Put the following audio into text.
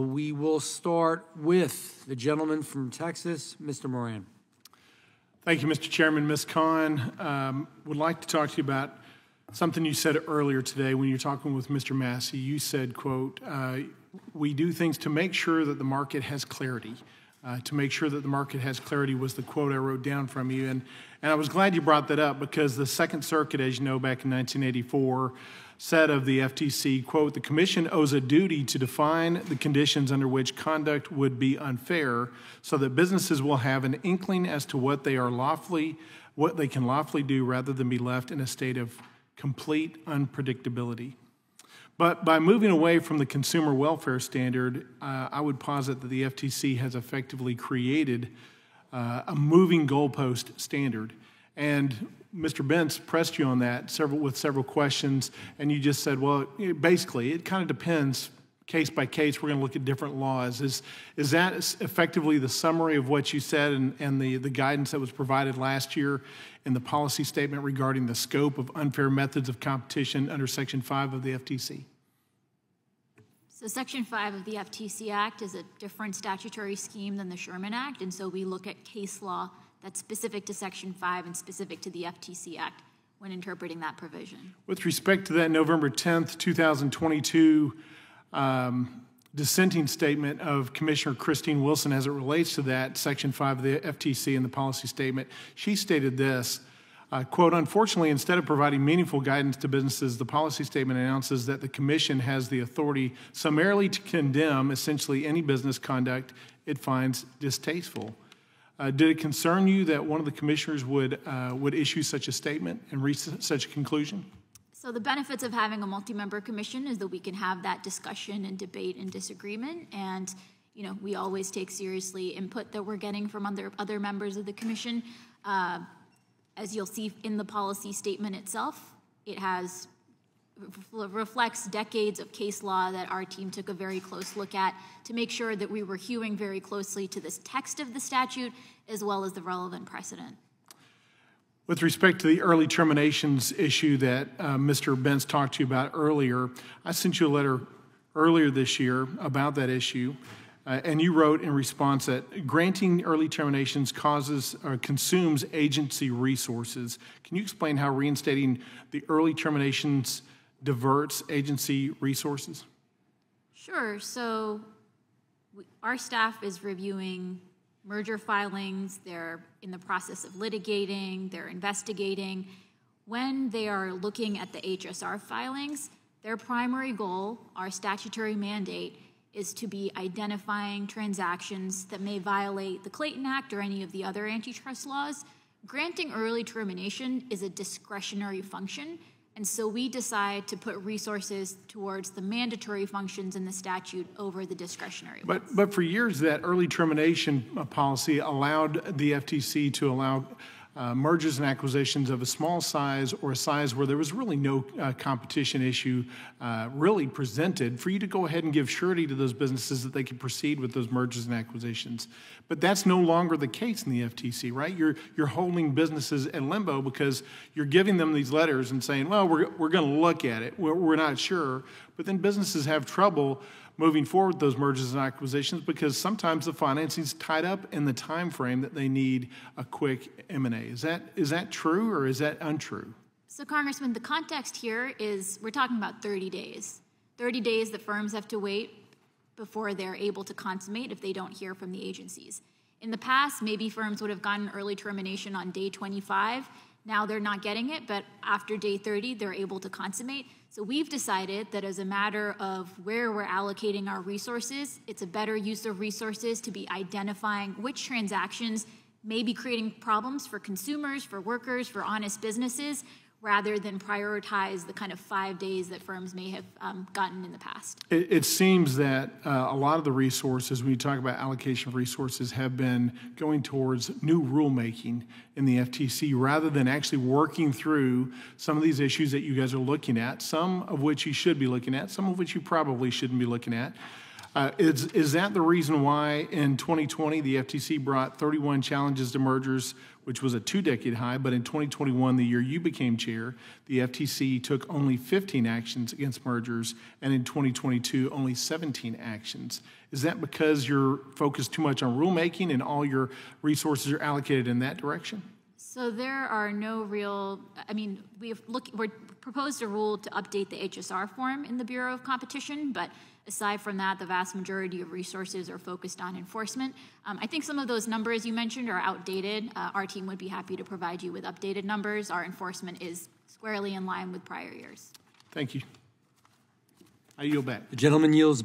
Uh, We will start with the gentleman from Texas, Mr. Moran. Thank you, Mr. Chairman. Ms. Khan, um, would like to talk to you about something you said earlier today when you were talking with Mr. Massey. You said, quote, uh, "We do things to make sure that the market has clarity." Uh, To make sure that the market has clarity was the quote I wrote down from you. And, and I was glad you brought that up because the Second Circuit, as you know, back in 1984, said of the FTC, quote, "The commission owes a duty to define the conditions under which conduct would be unfair so that businesses will have an inkling as to what they are lawfully, what they can lawfully do rather than be left in a state of complete unpredictability." But by moving away from the consumer welfare standard, uh, I would posit that the FTC has effectively created uh, a moving goalpost standard. And Mr. Bentz pressed you on that several, with several questions, and you just said, well, basically, it kind of depends case by case. We're going to look at different laws. Is, is that effectively the summary of what you said and, and the, the guidance that was provided last year in the policy statement regarding the scope of unfair methods of competition under Section 5 of the FTC? So Section 5 of the FTC Act is a different statutory scheme than the Sherman Act, and so we look at case law that's specific to Section 5 and specific to the FTC Act when interpreting that provision. With respect to that November 10th, 2022 um, dissenting statement of Commissioner Christine Wilson as it relates to that Section 5 of the FTC and the policy statement, she stated this uh, quote, unfortunately, instead of providing meaningful guidance to businesses, the policy statement announces that the Commission has the authority summarily to condemn essentially any business conduct it finds distasteful. Uh, did it concern you that one of the commissioners would, uh, would issue such a statement and reach such a conclusion? So, the benefits of having a multi member commission is that we can have that discussion and debate and disagreement. And, you know, we always take seriously input that we're getting from other, other members of the commission. Uh, as you'll see in the policy statement itself, it has reflects decades of case law that our team took a very close look at to make sure that we were hewing very closely to this text of the statute as well as the relevant precedent. With respect to the early terminations issue that uh, Mr. Bentz talked to you about earlier, I sent you a letter earlier this year about that issue. Uh, and you wrote in response that granting early terminations causes or consumes agency resources. Can you explain how reinstating the early terminations diverts agency resources? Sure. So, we, our staff is reviewing merger filings, they're in the process of litigating, they're investigating. When they are looking at the HSR filings, their primary goal, our statutory mandate, is to be identifying transactions that may violate the Clayton Act or any of the other antitrust laws. Granting early termination is a discretionary function, and so we decide to put resources towards the mandatory functions in the statute over the discretionary but, ones. But for years, that early termination policy allowed the FTC to allow uh, mergers and acquisitions of a small size or a size where there was really no uh, competition issue uh, really presented for you to go ahead and give surety to those businesses that they could proceed with those mergers and acquisitions. But that's no longer the case in the FTC, right? You're, you're holding businesses in limbo because you're giving them these letters and saying, well, we're, we're going to look at it. We're, we're not sure. But then businesses have trouble moving forward those mergers and acquisitions because sometimes the financing is tied up in the time frame that they need a quick M&A. Is that is that true or is that untrue? So Congressman, the context here is we're talking about 30 days. 30 days that firms have to wait before they're able to consummate if they don't hear from the agencies. In the past, maybe firms would have gotten early termination on day 25. Now they're not getting it, but after day 30, they're able to consummate. So we've decided that as a matter of where we're allocating our resources, it's a better use of resources to be identifying which transactions may be creating problems for consumers, for workers, for honest businesses, rather than prioritize the kind of five days that firms may have um, gotten in the past. It, it seems that uh, a lot of the resources, when you talk about allocation of resources, have been going towards new rulemaking in the FTC rather than actually working through some of these issues that you guys are looking at, some of which you should be looking at, some of which you probably shouldn't be looking at. Uh, Is, is that the reason why in 2020, the FTC brought 31 challenges to mergers, which was a two-decade high, but in 2021, the year you became chair, the FTC took only 15 actions against mergers, and in 2022, only 17 actions? Is that because you're focused too much on rulemaking and all your resources are allocated in that direction? So there are no real, I mean, we've look, we're proposed a rule to update the HSR form in the Bureau of Competition, but aside from that, the vast majority of resources are focused on enforcement. Um, I think some of those numbers you mentioned are outdated. Uh, our team would be happy to provide you with updated numbers. Our enforcement is squarely in line with prior years. Thank you. I yield back. The gentleman yields